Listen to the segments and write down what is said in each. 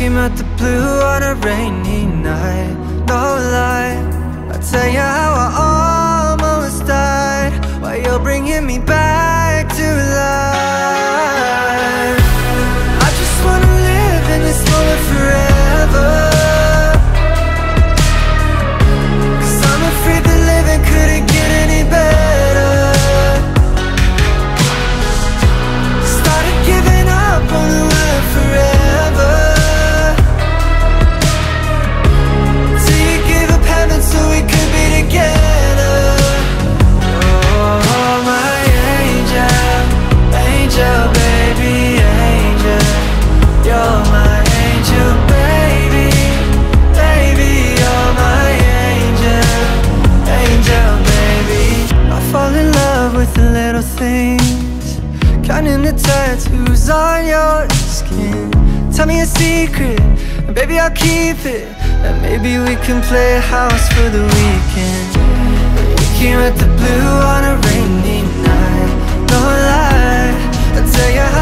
came out the blue on a rainy night. No lie, I'll tell you how I almost died. While you're bringing me back to life baby I'll keep it And maybe we can play house for the weekend. We came at the blue on a rainy night. No lie, I'll tell you how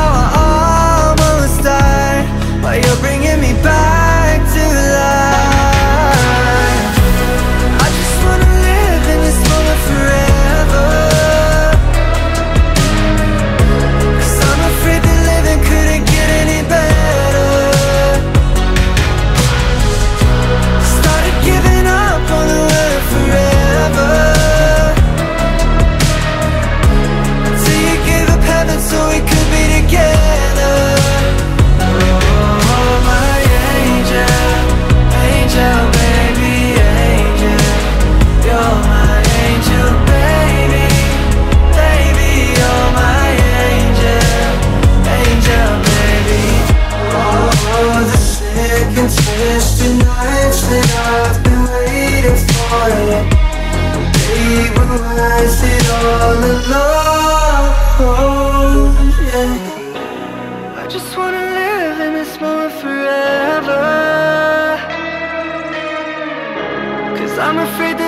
I'm afraid that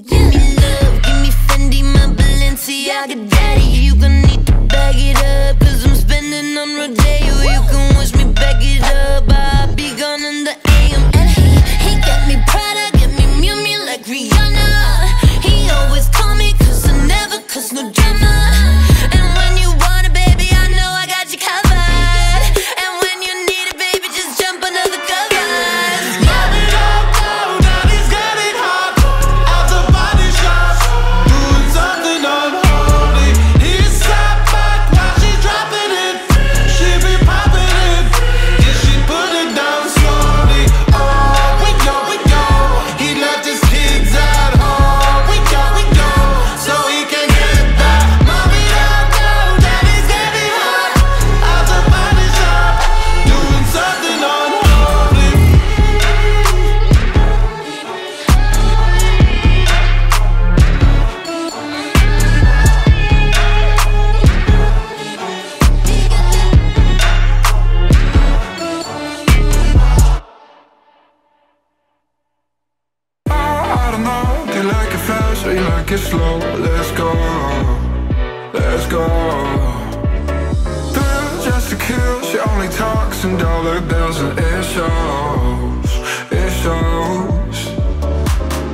to you. so you like it slow. Let's go, let's go. Pills just to kill, she only talks in dollar bills And it shows, it shows.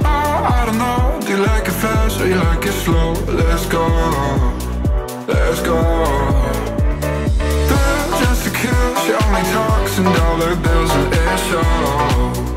Oh, I don't know, do you like it fast or you like it slow? Let's go, let's go. Pills just to kill, she only talks in dollar bills And it shows.